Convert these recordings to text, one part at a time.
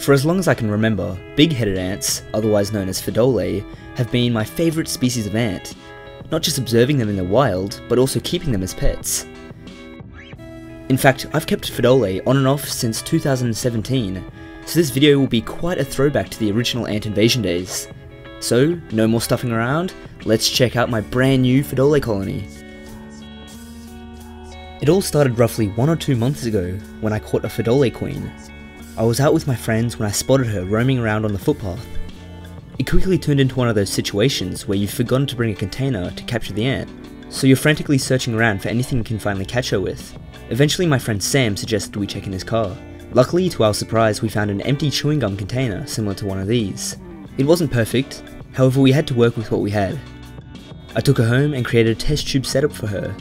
For as long as I can remember, big-headed ants, otherwise known as Pheidole, have been my favourite species of ant, not just observing them in the wild, but also keeping them as pets. In fact, I've kept Pheidole on and off since 2017, so this video will be quite a throwback to the original ant invasion days. So, no more stuffing around, let's check out my brand new Pheidole colony. It all started roughly one or two months ago when I caught a Pheidole queen. I was out with my friends when I spotted her roaming around on the footpath. It quickly turned into one of those situations where you've forgotten to bring a container to capture the ant, so you're frantically searching around for anything you can finally catch her with. Eventually my friend Sam suggested we check in his car. Luckily, to our surprise, we found an empty chewing gum container similar to one of these. It wasn't perfect, however we had to work with what we had. I took her home and created a test tube setup for her,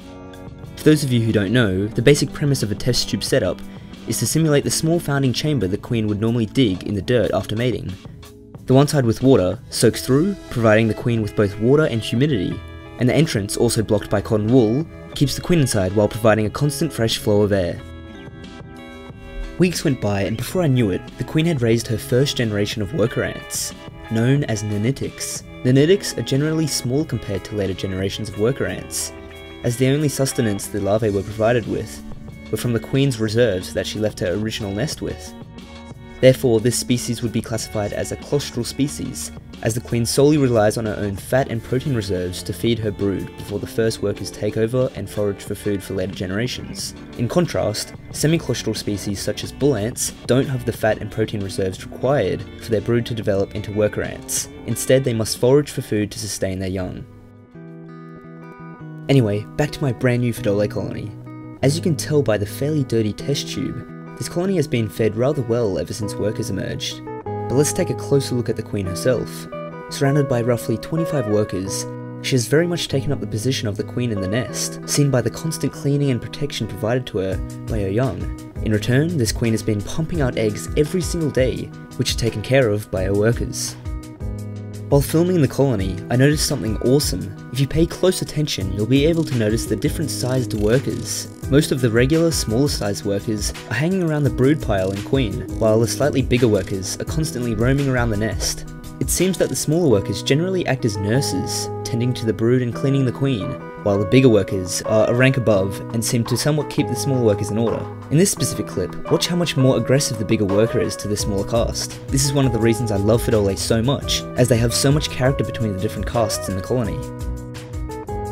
for those of you who don't know, the basic premise of a test tube setup is to simulate the small founding chamber the queen would normally dig in the dirt after mating. The one side with water soaks through, providing the queen with both water and humidity, and the entrance, also blocked by cotton wool, keeps the queen inside while providing a constant fresh flow of air. Weeks went by and before I knew it, the queen had raised her first generation of worker ants, known as nanitics. Nanitics are generally small compared to later generations of worker ants, as the only sustenance the larvae were provided with were from the queen's reserves that she left her original nest with. Therefore, this species would be classified as a claustral species, as the queen solely relies on her own fat and protein reserves to feed her brood before the first workers take over and forage for food for later generations. In contrast, semi-claustral species such as bull ants don't have the fat and protein reserves required for their brood to develop into worker ants. Instead, they must forage for food to sustain their young. Anyway, back to my brand new Pheidole colony. As you can tell by the fairly dirty test tube, this colony has been fed rather well ever since workers emerged. But let's take a closer look at the queen herself. Surrounded by roughly 25 workers, she has very much taken up the position of the queen in the nest, seen by the constant cleaning and protection provided to her by her young. In return, this queen has been pumping out eggs every single day, which are taken care of by her workers. While filming the colony, I noticed something awesome. If you pay close attention, you'll be able to notice the different sized workers. Most of the regular, smaller sized workers are hanging around the brood pile and queen, while the slightly bigger workers are constantly roaming around the nest. It seems that the smaller workers generally act as nurses, tending to the brood and cleaning the queen, while the bigger workers are a rank above and seem to somewhat keep the smaller workers in order. In this specific clip, watch how much more aggressive the bigger worker is to the smaller caste. This is one of the reasons I love Pheidole so much, as they have so much character between the different castes in the colony.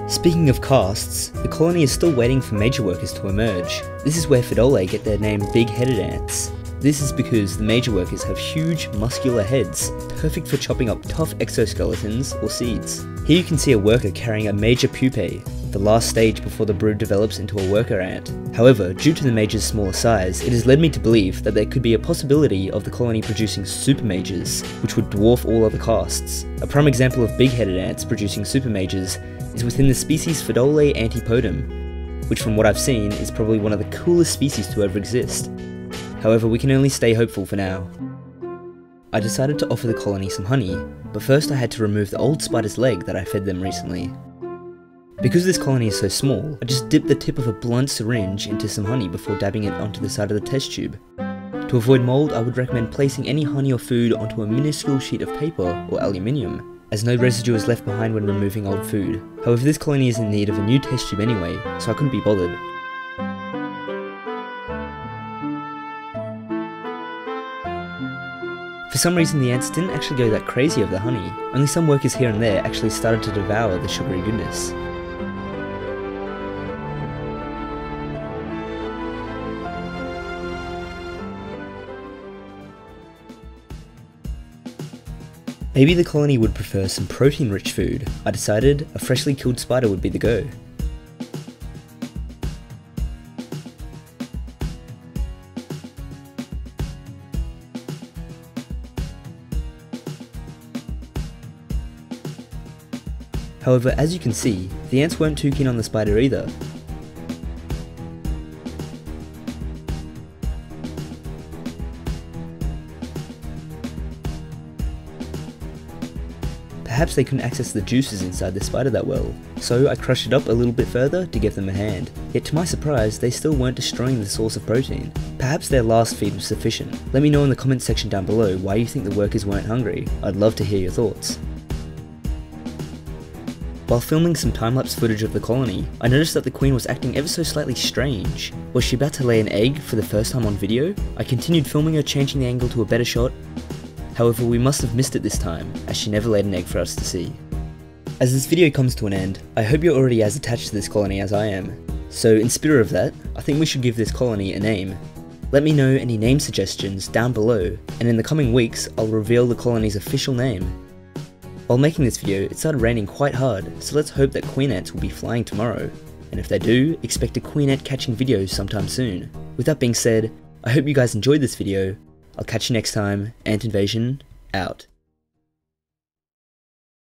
Speaking of castes, the colony is still waiting for major workers to emerge. This is where Pheidole get their name big-headed ants. This is because the major workers have huge, muscular heads, perfect for chopping up tough exoskeletons or seeds. Here you can see a worker carrying a major pupae, the last stage before the brood develops into a worker ant. However, due to the major's smaller size, it has led me to believe that there could be a possibility of the colony producing super majors, which would dwarf all other castes. A prime example of big-headed ants producing super majors is within the species Pheidole antipodum, which from what I've seen is probably one of the coolest species to ever exist. However, we can only stay hopeful for now. I decided to offer the colony some honey, but first I had to remove the old spider's leg that I fed them recently. Because this colony is so small, I just dipped the tip of a blunt syringe into some honey before dabbing it onto the side of the test tube. To avoid mold, I would recommend placing any honey or food onto a minuscule sheet of paper or aluminium, as no residue is left behind when removing old food. However, this colony is in need of a new test tube anyway, so I couldn't be bothered. For some reason the ants didn't actually go that crazy over the honey, only some workers here and there actually started to devour the sugary goodness. Maybe the colony would prefer some protein rich food. I decided a freshly killed spider would be the go. However, as you can see, the ants weren't too keen on the spider either. Perhaps they couldn't access the juices inside the spider that well, so I crushed it up a little bit further to give them a hand. Yet to my surprise, they still weren't destroying the source of protein. Perhaps their last feed was sufficient. Let me know in the comments section down below why you think the workers weren't hungry. I'd love to hear your thoughts. While filming some time-lapse footage of the colony, I noticed that the queen was acting ever so slightly strange. Was she about to lay an egg for the first time on video? I continued filming her changing the angle to a better shot, however we must have missed it this time, as she never laid an egg for us to see. As this video comes to an end, I hope you're already as attached to this colony as I am. So in spirit of that, I think we should give this colony a name. Let me know any name suggestions down below, and in the coming weeks I'll reveal the colony's official name. While making this video, it started raining quite hard, so let's hope that queen ants will be flying tomorrow. And if they do, expect a queen ant catching video sometime soon. With that being said, I hope you guys enjoyed this video. I'll catch you next time. Ant Invasion, out.